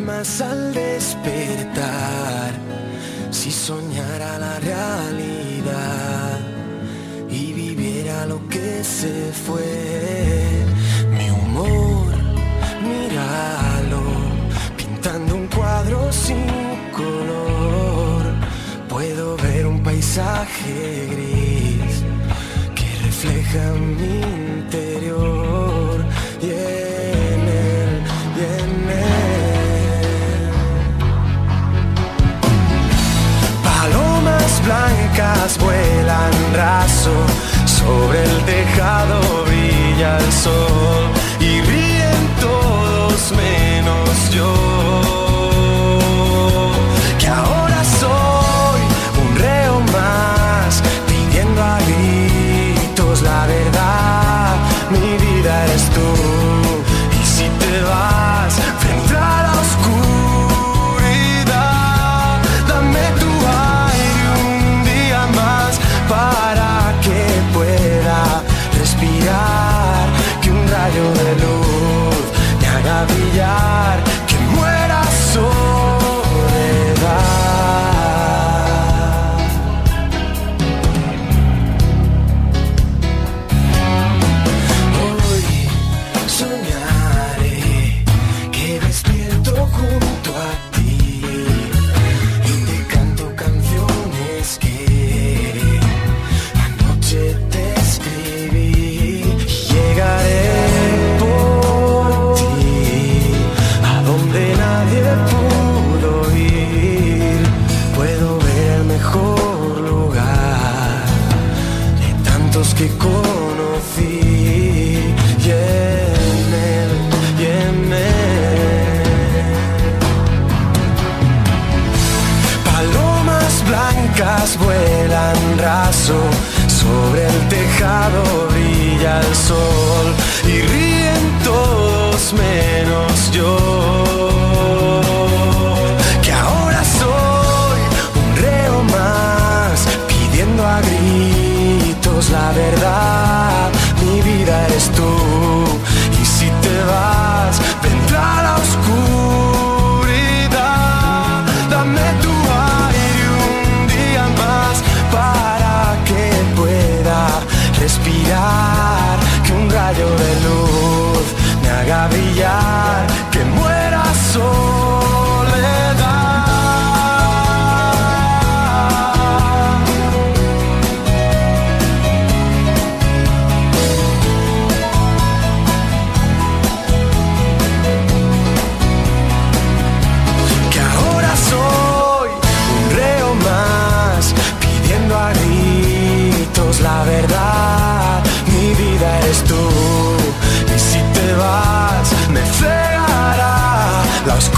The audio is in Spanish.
más al despertar. Si soñara la realidad y viviera lo que se fue. Mi humor, míralo, pintando un cuadro sin color. Puedo ver un paisaje gris que refleja mi interior. Sobre el tejado brilla el sol y ríen todos menos yo. Brillar. Nadie pudo ir. Puedo ver mejor lugar de tantos que conocí y en. Palomas blancas vuelan raso, sobre el tejado brilla el sol y ríen todos menos yo. La verdad. Mi vida eres tú, y si te vas, vendrá la oscuridad. Dame tu aire un día más para que pueda respirar. Que un rayo de luz me haga brillar, la verdad. Mi vida eres tú, y si te vas, me cegará la oscuridad.